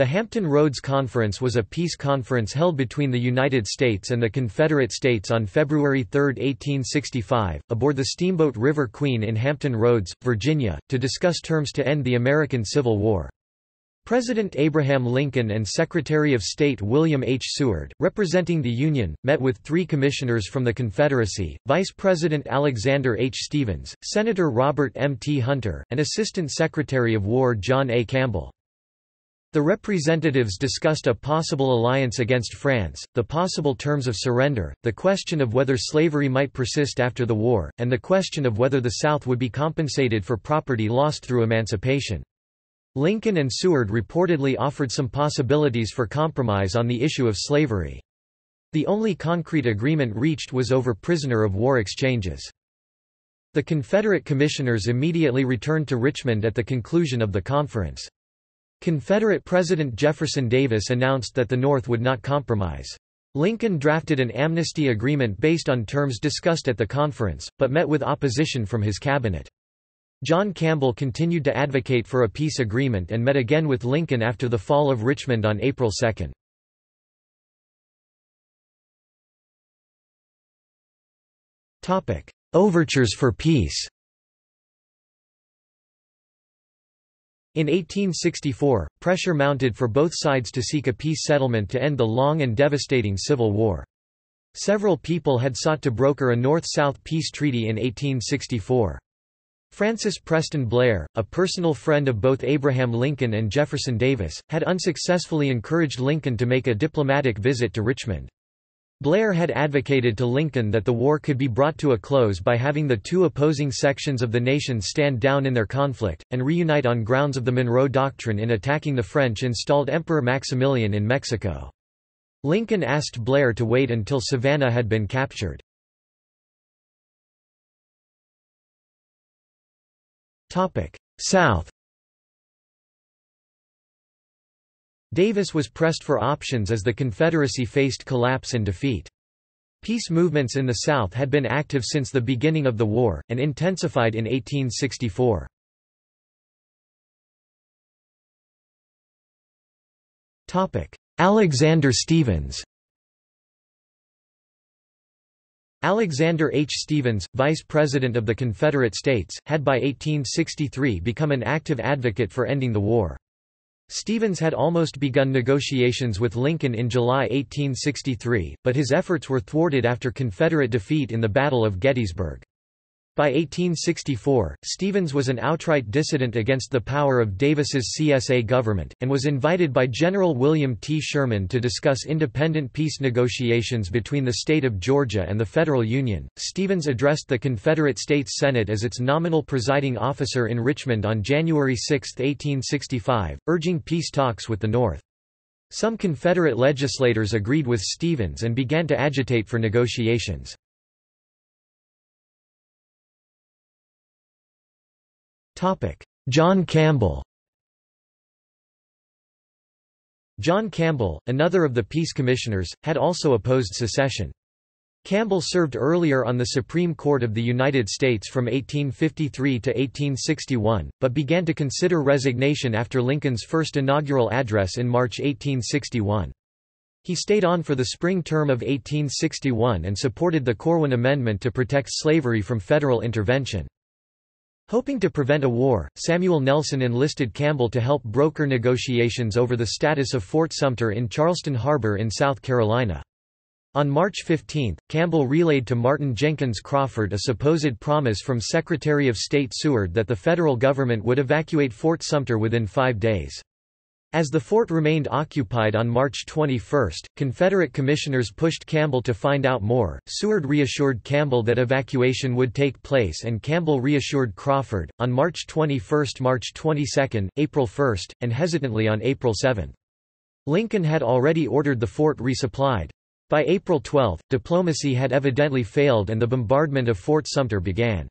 The Hampton Roads Conference was a peace conference held between the United States and the Confederate States on February 3, 1865, aboard the steamboat River Queen in Hampton Roads, Virginia, to discuss terms to end the American Civil War. President Abraham Lincoln and Secretary of State William H. Seward, representing the Union, met with three commissioners from the Confederacy, Vice President Alexander H. Stephens, Senator Robert M. T. Hunter, and Assistant Secretary of War John A. Campbell. The representatives discussed a possible alliance against France, the possible terms of surrender, the question of whether slavery might persist after the war, and the question of whether the South would be compensated for property lost through emancipation. Lincoln and Seward reportedly offered some possibilities for compromise on the issue of slavery. The only concrete agreement reached was over prisoner of war exchanges. The Confederate commissioners immediately returned to Richmond at the conclusion of the conference. Confederate President Jefferson Davis announced that the North would not compromise. Lincoln drafted an amnesty agreement based on terms discussed at the conference, but met with opposition from his cabinet. John Campbell continued to advocate for a peace agreement and met again with Lincoln after the fall of Richmond on April 2. Overtures for peace In 1864, pressure mounted for both sides to seek a peace settlement to end the long and devastating Civil War. Several people had sought to broker a North-South peace treaty in 1864. Francis Preston Blair, a personal friend of both Abraham Lincoln and Jefferson Davis, had unsuccessfully encouraged Lincoln to make a diplomatic visit to Richmond. Blair had advocated to Lincoln that the war could be brought to a close by having the two opposing sections of the nation stand down in their conflict, and reunite on grounds of the Monroe Doctrine in attacking the French-installed Emperor Maximilian in Mexico. Lincoln asked Blair to wait until Savannah had been captured. South Davis was pressed for options as the Confederacy faced collapse and defeat. Peace movements in the South had been active since the beginning of the war, and intensified in 1864. Alexander Stephens Alexander H. Stephens, Vice President of the Confederate States, had by 1863 become an active advocate for ending the war. Stephens had almost begun negotiations with Lincoln in July 1863, but his efforts were thwarted after Confederate defeat in the Battle of Gettysburg. By 1864, Stephens was an outright dissident against the power of Davis's CSA government, and was invited by General William T. Sherman to discuss independent peace negotiations between the state of Georgia and the Federal Union. Stephens addressed the Confederate States Senate as its nominal presiding officer in Richmond on January 6, 1865, urging peace talks with the North. Some Confederate legislators agreed with Stephens and began to agitate for negotiations. John Campbell John Campbell, another of the peace commissioners, had also opposed secession. Campbell served earlier on the Supreme Court of the United States from 1853 to 1861, but began to consider resignation after Lincoln's first inaugural address in March 1861. He stayed on for the spring term of 1861 and supported the Corwin Amendment to protect slavery from federal intervention. Hoping to prevent a war, Samuel Nelson enlisted Campbell to help broker negotiations over the status of Fort Sumter in Charleston Harbor in South Carolina. On March 15, Campbell relayed to Martin Jenkins Crawford a supposed promise from Secretary of State Seward that the federal government would evacuate Fort Sumter within five days. As the fort remained occupied on March 21, Confederate commissioners pushed Campbell to find out more. Seward reassured Campbell that evacuation would take place and Campbell reassured Crawford, on March 21, March 22, April 1, and hesitantly on April 7. Lincoln had already ordered the fort resupplied. By April 12, diplomacy had evidently failed and the bombardment of Fort Sumter began.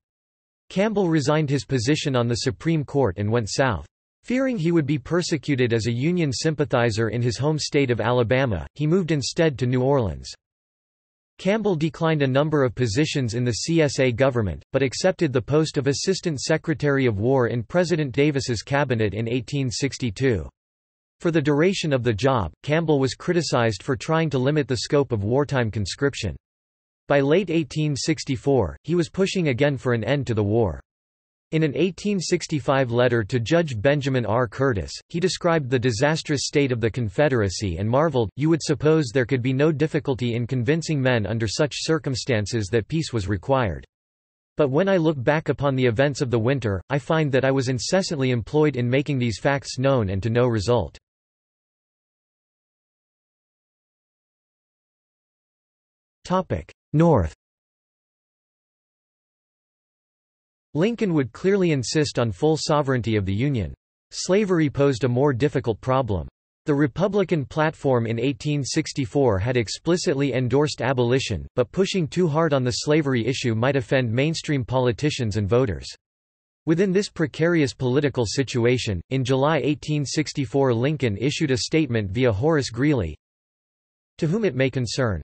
Campbell resigned his position on the Supreme Court and went south. Fearing he would be persecuted as a Union sympathizer in his home state of Alabama, he moved instead to New Orleans. Campbell declined a number of positions in the CSA government, but accepted the post of Assistant Secretary of War in President Davis's cabinet in 1862. For the duration of the job, Campbell was criticized for trying to limit the scope of wartime conscription. By late 1864, he was pushing again for an end to the war. In an 1865 letter to Judge Benjamin R. Curtis, he described the disastrous state of the Confederacy and marveled, you would suppose there could be no difficulty in convincing men under such circumstances that peace was required. But when I look back upon the events of the winter, I find that I was incessantly employed in making these facts known and to no result. North Lincoln would clearly insist on full sovereignty of the Union. Slavery posed a more difficult problem. The Republican platform in 1864 had explicitly endorsed abolition, but pushing too hard on the slavery issue might offend mainstream politicians and voters. Within this precarious political situation, in July 1864 Lincoln issued a statement via Horace Greeley, To whom it may concern,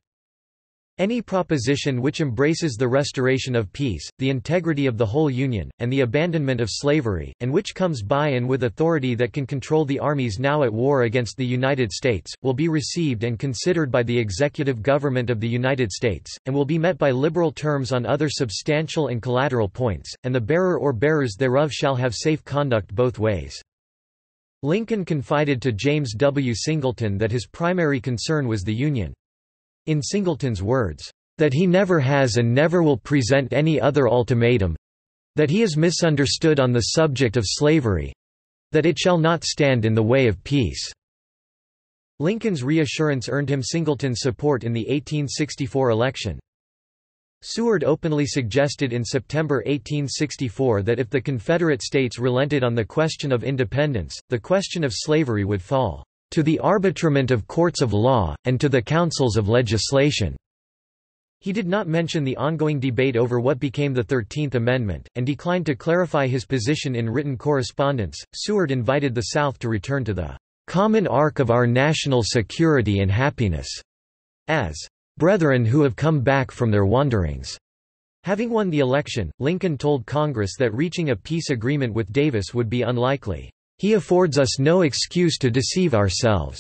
any proposition which embraces the restoration of peace, the integrity of the whole Union, and the abandonment of slavery, and which comes by and with authority that can control the armies now at war against the United States, will be received and considered by the executive government of the United States, and will be met by liberal terms on other substantial and collateral points, and the bearer or bearers thereof shall have safe conduct both ways. Lincoln confided to James W. Singleton that his primary concern was the Union. In Singleton's words, "...that he never has and never will present any other ultimatum that he is misunderstood on the subject of slavery that it shall not stand in the way of peace." Lincoln's reassurance earned him Singleton's support in the 1864 election. Seward openly suggested in September 1864 that if the Confederate States relented on the question of independence, the question of slavery would fall to the arbitrament of courts of law, and to the councils of legislation." He did not mention the ongoing debate over what became the Thirteenth Amendment, and declined to clarify his position in written correspondence. Seward invited the South to return to the common ark of our national security and happiness, as brethren who have come back from their wanderings. Having won the election, Lincoln told Congress that reaching a peace agreement with Davis would be unlikely. He affords us no excuse to deceive ourselves.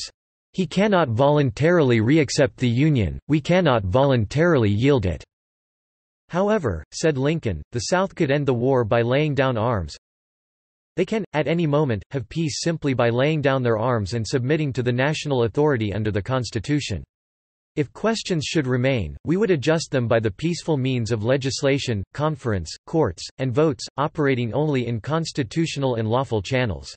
He cannot voluntarily reaccept the Union, we cannot voluntarily yield it." However, said Lincoln, the South could end the war by laying down arms. They can, at any moment, have peace simply by laying down their arms and submitting to the national authority under the Constitution. If questions should remain, we would adjust them by the peaceful means of legislation, conference, courts, and votes, operating only in constitutional and lawful channels.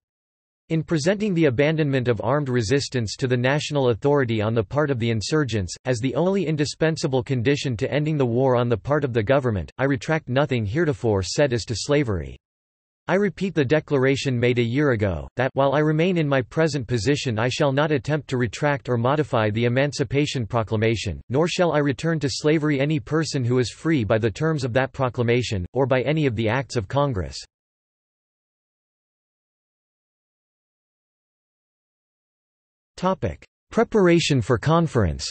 In presenting the abandonment of armed resistance to the national authority on the part of the insurgents, as the only indispensable condition to ending the war on the part of the government, I retract nothing heretofore said as to slavery. I repeat the declaration made a year ago, that while I remain in my present position I shall not attempt to retract or modify the Emancipation Proclamation, nor shall I return to slavery any person who is free by the terms of that proclamation, or by any of the acts of Congress. Topic: Preparation for conference.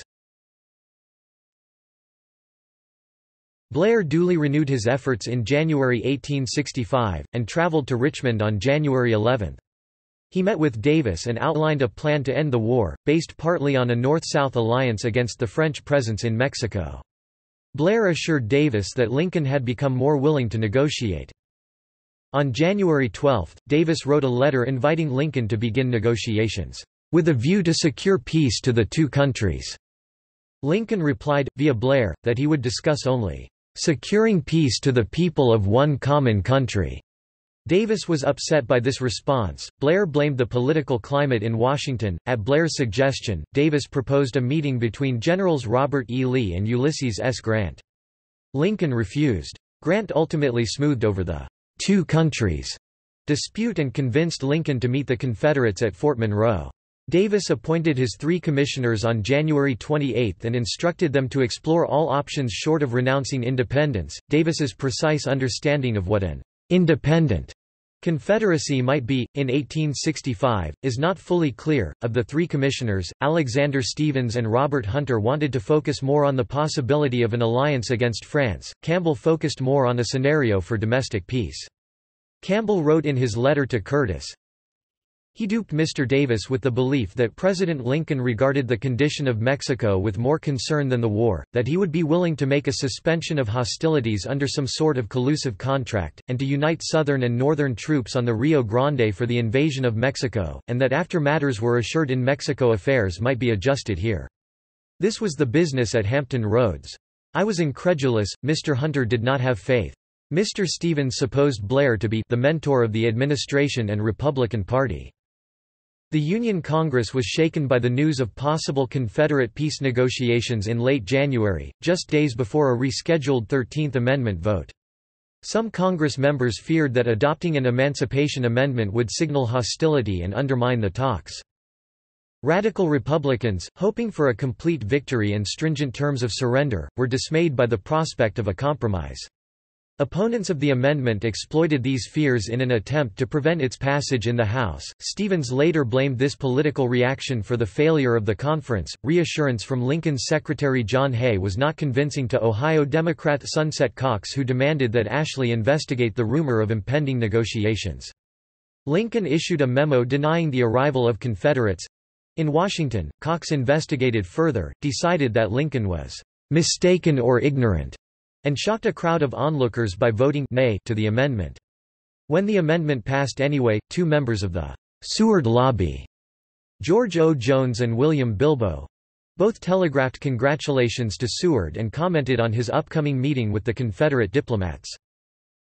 Blair duly renewed his efforts in January 1865, and traveled to Richmond on January 11. He met with Davis and outlined a plan to end the war, based partly on a North-South alliance against the French presence in Mexico. Blair assured Davis that Lincoln had become more willing to negotiate. On January 12, Davis wrote a letter inviting Lincoln to begin negotiations with a view to secure peace to the two countries. Lincoln replied, via Blair, that he would discuss only securing peace to the people of one common country. Davis was upset by this response. Blair blamed the political climate in Washington. At Blair's suggestion, Davis proposed a meeting between Generals Robert E. Lee and Ulysses S. Grant. Lincoln refused. Grant ultimately smoothed over the two countries dispute and convinced Lincoln to meet the Confederates at Fort Monroe. Davis appointed his three commissioners on January 28 and instructed them to explore all options short of renouncing independence. Davis's precise understanding of what an independent Confederacy might be, in 1865, is not fully clear. Of the three commissioners, Alexander Stephens and Robert Hunter wanted to focus more on the possibility of an alliance against France, Campbell focused more on a scenario for domestic peace. Campbell wrote in his letter to Curtis, He duped Mr. Davis with the belief that President Lincoln regarded the condition of Mexico with more concern than the war, that he would be willing to make a suspension of hostilities under some sort of collusive contract, and to unite Southern and Northern troops on the Rio Grande for the invasion of Mexico, and that after matters were assured in Mexico affairs might be adjusted here. This was the business at Hampton Roads. I was incredulous, Mr. Hunter did not have faith. Mr. Stephens supposed Blair to be the mentor of the administration and Republican Party. The Union Congress was shaken by the news of possible Confederate peace negotiations in late January, just days before a rescheduled 13th Amendment vote. Some Congress members feared that adopting an Emancipation Amendment would signal hostility and undermine the talks. Radical Republicans, hoping for a complete victory and stringent terms of surrender, were dismayed by the prospect of a compromise. Opponents of the amendment exploited these fears in an attempt to prevent its passage in the House. Stephens later blamed this political reaction for the failure of the conference. Reassurance from Lincoln's Secretary John Hay was not convincing to Ohio Democrat Sunset Cox, who demanded that Ashley investigate the rumor of impending negotiations. Lincoln issued a memo denying the arrival of Confederates. In Washington, Cox investigated further, decided that Lincoln was mistaken or ignorant and shocked a crowd of onlookers by voting nay to the amendment. When the amendment passed anyway, two members of the Seward lobby, George O. Jones and William Bilbo, both telegraphed congratulations to Seward and commented on his upcoming meeting with the Confederate diplomats.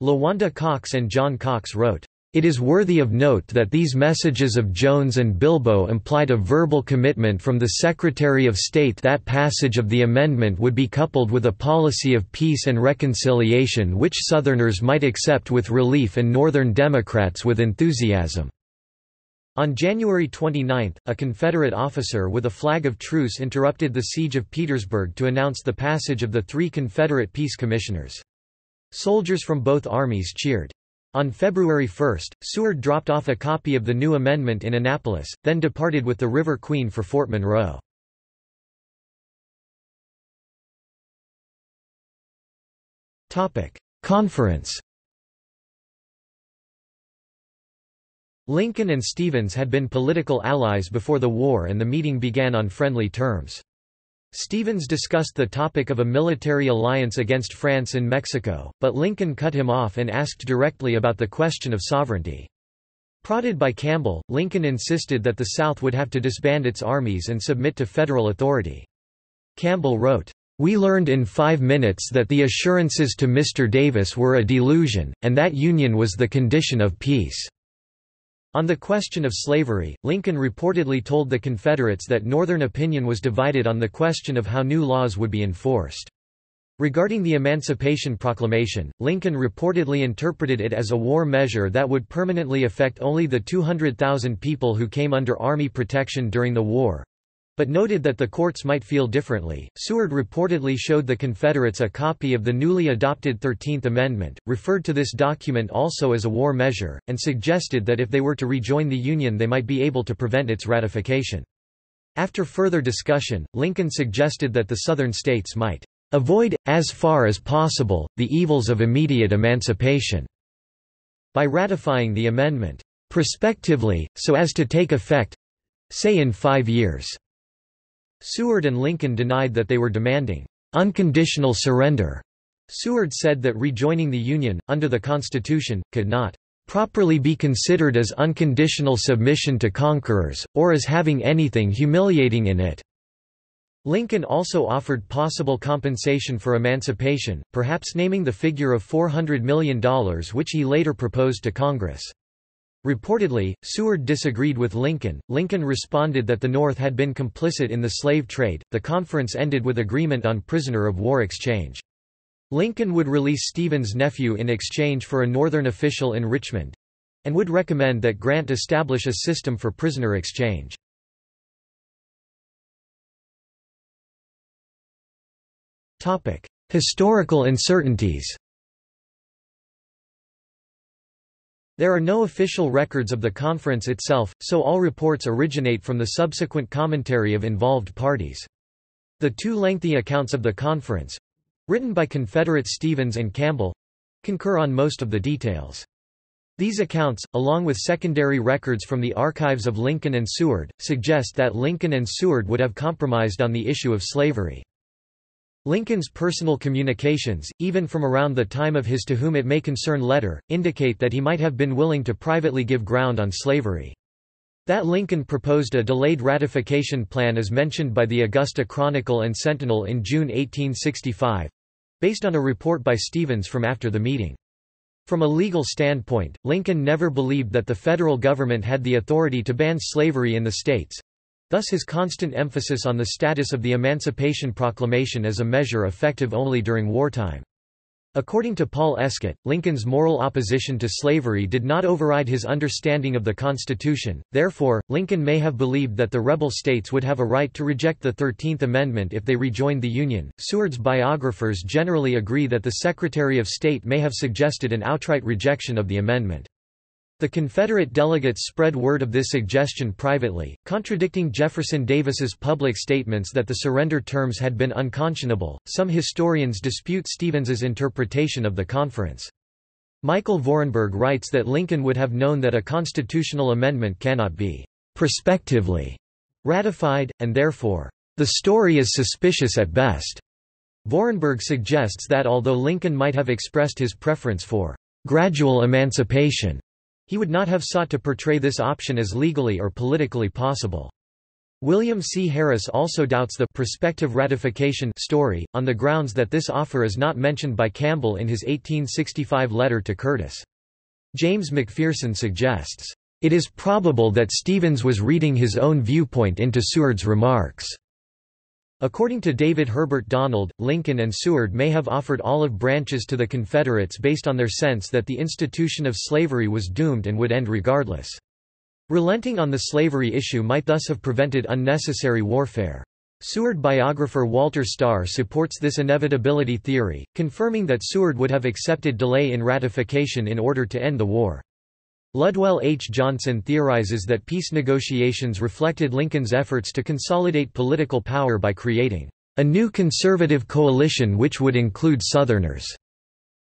LaWanda Cox and John Cox wrote, it is worthy of note that these messages of Jones and Bilbo implied a verbal commitment from the Secretary of State that passage of the amendment would be coupled with a policy of peace and reconciliation which Southerners might accept with relief and Northern Democrats with enthusiasm. On January 29, a Confederate officer with a flag of truce interrupted the siege of Petersburg to announce the passage of the three Confederate peace commissioners. Soldiers from both armies cheered. On February 1, Seward dropped off a copy of the new amendment in Annapolis, then departed with the River Queen for Fort Monroe. Conference Lincoln and Stephens had been political allies before the war and the meeting began on friendly terms. Stephens discussed the topic of a military alliance against France in Mexico, but Lincoln cut him off and asked directly about the question of sovereignty. Prodded by Campbell, Lincoln insisted that the South would have to disband its armies and submit to federal authority. Campbell wrote, we learned in five minutes that the assurances to Mr. Davis were a delusion, and that union was the condition of peace. On the question of slavery, Lincoln reportedly told the Confederates that Northern opinion was divided on the question of how new laws would be enforced. Regarding the Emancipation Proclamation, Lincoln reportedly interpreted it as a war measure that would permanently affect only the 200,000 people who came under Army protection during the war, but noted that the courts might feel differently. Seward reportedly showed the Confederates a copy of the newly adopted 13th Amendment, referred to this document also as a war measure, and suggested that if they were to rejoin the Union they might be able to prevent its ratification. After further discussion, Lincoln suggested that the Southern states might avoid, as far as possible, the evils of immediate emancipation by ratifying the amendment prospectively, so as to take effect say in five years. Seward and Lincoln denied that they were demanding unconditional surrender. Seward said that rejoining the Union, under the Constitution, could not properly be considered as unconditional submission to conquerors, or as having anything humiliating in it. Lincoln also offered possible compensation for emancipation, perhaps naming the figure of $400 million which he later proposed to Congress. Reportedly, Seward disagreed with Lincoln. Lincoln responded that the North had been complicit in the slave trade. The conference ended with agreement on prisoner of war exchange. Lincoln would release Stephens' nephew in exchange for a Northern official in Richmond and would recommend that Grant establish a system for prisoner exchange. Historical uncertainties There are no official records of the conference itself, so all reports originate from the subsequent commentary of involved parties. The two lengthy accounts of the conference—written by Confederate Stephens and Campbell—concur on most of the details. These accounts, along with secondary records from the archives of Lincoln and Seward, suggest that Lincoln and Seward would have compromised on the issue of slavery. Lincoln's personal communications, even from around the time of his to whom it may concern letter, indicate that he might have been willing to privately give ground on slavery. That Lincoln proposed a delayed ratification plan is mentioned by the Augusta Chronicle and Sentinel in June 1865—based on a report by Stephens from after the meeting. From a legal standpoint, Lincoln never believed that the federal government had the authority to ban slavery in the states. Thus his constant emphasis on the status of the Emancipation Proclamation as a measure effective only during wartime. According to Paul Escott, Lincoln's moral opposition to slavery did not override his understanding of the Constitution, therefore, Lincoln may have believed that the rebel states would have a right to reject the Thirteenth Amendment if they rejoined the Union. Seward's biographers generally agree that the Secretary of State may have suggested an outright rejection of the amendment. The Confederate delegates spread word of this suggestion privately, contradicting Jefferson Davis's public statements that the surrender terms had been unconscionable. Some historians dispute Stephens's interpretation of the conference. Michael Vorenberg writes that Lincoln would have known that a constitutional amendment cannot be prospectively ratified, and therefore, the story is suspicious at best. Vorenberg suggests that although Lincoln might have expressed his preference for gradual emancipation, he would not have sought to portray this option as legally or politically possible. William C. Harris also doubts the prospective ratification story, on the grounds that this offer is not mentioned by Campbell in his 1865 letter to Curtis. James McPherson suggests, "...it is probable that Stephens was reading his own viewpoint into Seward's remarks." According to David Herbert Donald, Lincoln and Seward may have offered olive branches to the Confederates based on their sense that the institution of slavery was doomed and would end regardless. Relenting on the slavery issue might thus have prevented unnecessary warfare. Seward biographer Walter Starr supports this inevitability theory, confirming that Seward would have accepted delay in ratification in order to end the war. Ludwell H. Johnson theorizes that peace negotiations reflected Lincoln's efforts to consolidate political power by creating a new conservative coalition which would include Southerners.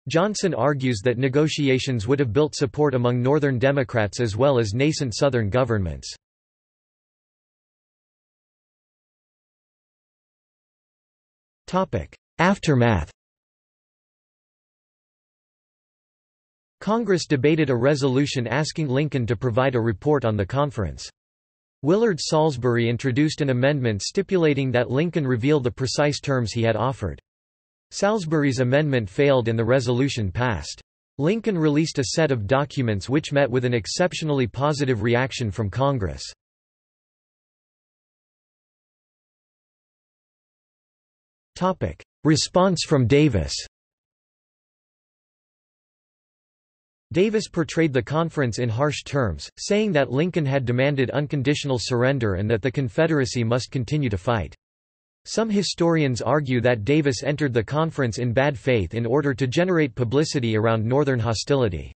Johnson argues that negotiations would have built support among Northern Democrats as well as nascent Southern governments. Aftermath Congress debated a resolution asking Lincoln to provide a report on the conference. Willard Saulsbury introduced an amendment stipulating that Lincoln reveal the precise terms he had offered. Saulsbury's amendment failed and the resolution passed. Lincoln released a set of documents which met with an exceptionally positive reaction from Congress. Response from Davis Davis portrayed the conference in harsh terms, saying that Lincoln had demanded unconditional surrender and that the Confederacy must continue to fight. Some historians argue that Davis entered the conference in bad faith in order to generate publicity around Northern hostility.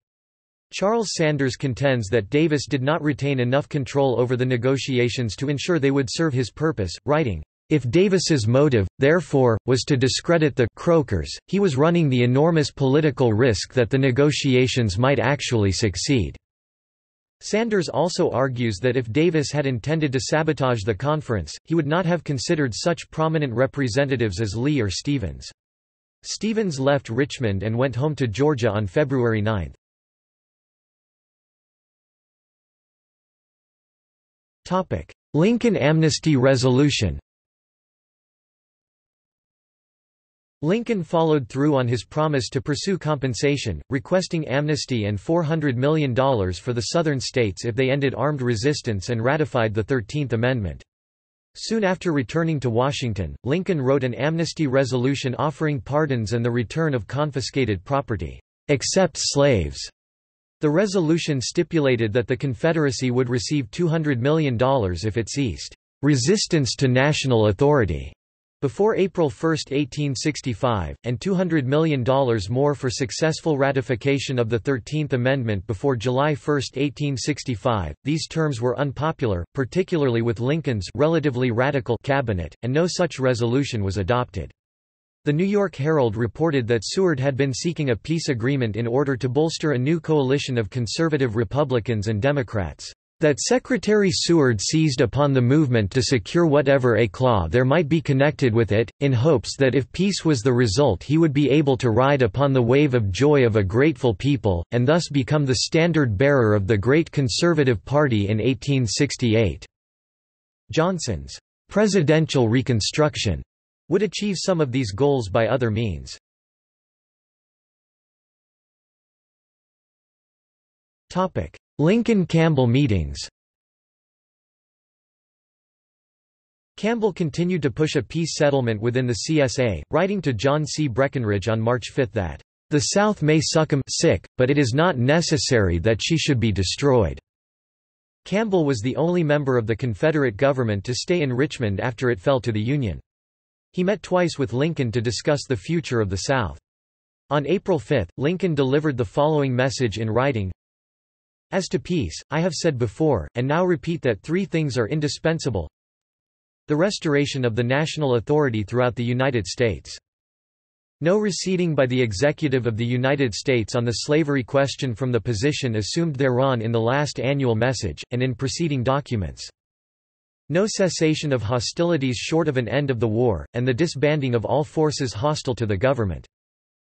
Charles Sanders contends that Davis did not retain enough control over the negotiations to ensure they would serve his purpose, writing, if Davis's motive, therefore, was to discredit the Croakers, he was running the enormous political risk that the negotiations might actually succeed. Sanders also argues that if Davis had intended to sabotage the conference, he would not have considered such prominent representatives as Lee or Stephens. Stephens left Richmond and went home to Georgia on February 9. Lincoln Amnesty Resolution Lincoln followed through on his promise to pursue compensation, requesting amnesty and $400 million for the Southern states if they ended armed resistance and ratified the Thirteenth Amendment. Soon after returning to Washington, Lincoln wrote an amnesty resolution offering pardons and the return of confiscated property, except slaves. The resolution stipulated that the Confederacy would receive $200 million if it ceased resistance to national authority before April 1, 1865, and $200 million more for successful ratification of the Thirteenth Amendment before July 1, 1865. These terms were unpopular, particularly with Lincoln's relatively radical cabinet, and no such resolution was adopted. The New York Herald reported that Seward had been seeking a peace agreement in order to bolster a new coalition of conservative Republicans and Democrats. That Secretary Seward seized upon the movement to secure whatever éclat there might be connected with it, in hopes that if peace was the result he would be able to ride upon the wave of joy of a grateful people, and thus become the standard-bearer of the great Conservative Party in 1868. Johnson's presidential reconstruction would achieve some of these goals by other means. Lincoln-Campbell meetings Campbell continued to push a peace settlement within the CSA, writing to John C. Breckinridge on March 5 that, "...the South may succumb sick, but it is not necessary that she should be destroyed." Campbell was the only member of the Confederate government to stay in Richmond after it fell to the Union. He met twice with Lincoln to discuss the future of the South. On April 5, Lincoln delivered the following message in writing, As to peace, I have said before, and now repeat that three things are indispensable. The restoration of the national authority throughout the United States. No receding by the executive of the United States on the slavery question from the position assumed thereon in the last annual message, and in preceding documents. No cessation of hostilities short of an end of the war, and the disbanding of all forces hostile to the government.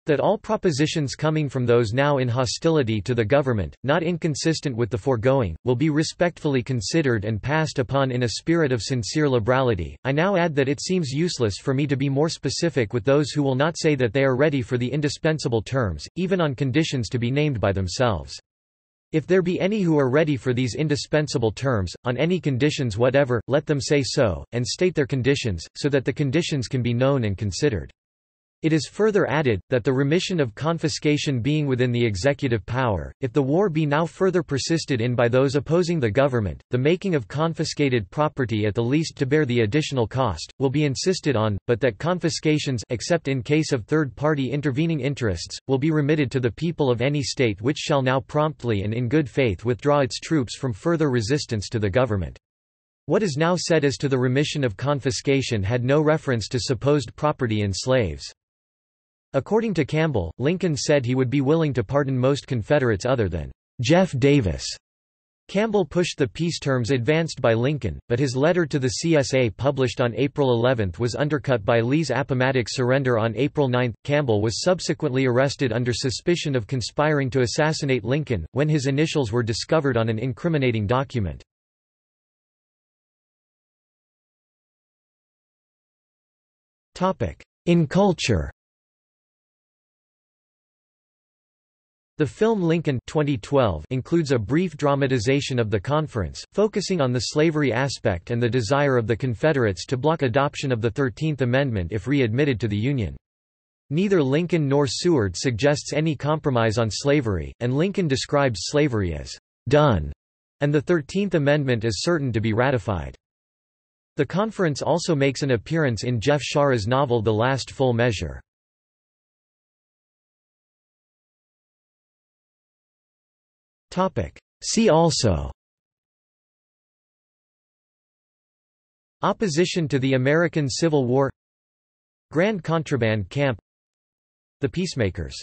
That all propositions coming from those now in hostility to the government, not inconsistent with the foregoing, will be respectfully considered and passed upon in a spirit of sincere liberality. I now add that it seems useless for me to be more specific with those who will not say that they are ready for the indispensable terms, even on conditions to be named by themselves. If there be any who are ready for these indispensable terms, on any conditions whatever, let them say so, and state their conditions, so that the conditions can be known and considered. It is further added, that the remission of confiscation being within the executive power, if the war be now further persisted in by those opposing the government, the making of confiscated property at the least to bear the additional cost, will be insisted on, but that confiscations except in case of third-party intervening interests, will be remitted to the people of any state which shall now promptly and in good faith withdraw its troops from further resistance to the government. What is now said as to the remission of confiscation had no reference to supposed property in slaves. According to Campbell, Lincoln said he would be willing to pardon most Confederates other than Jeff Davis. Campbell pushed the peace terms advanced by Lincoln, but his letter to the CSA published on April 11 was undercut by Lee's Appomattox surrender on April 9. Campbell was subsequently arrested under suspicion of conspiring to assassinate Lincoln, when his initials were discovered on an incriminating document. In culture The film Lincoln 2012 includes a brief dramatization of the conference, focusing on the slavery aspect and the desire of the Confederates to block adoption of the Thirteenth Amendment if readmitted to the Union. Neither Lincoln nor Seward suggests any compromise on slavery, and Lincoln describes slavery as done, and the Thirteenth Amendment as certain to be ratified. The conference also makes an appearance in Jeff Shaara's novel The Last Full Measure. See also. Opposition to the American Civil War. Grand Contraband Camp. The Peacemakers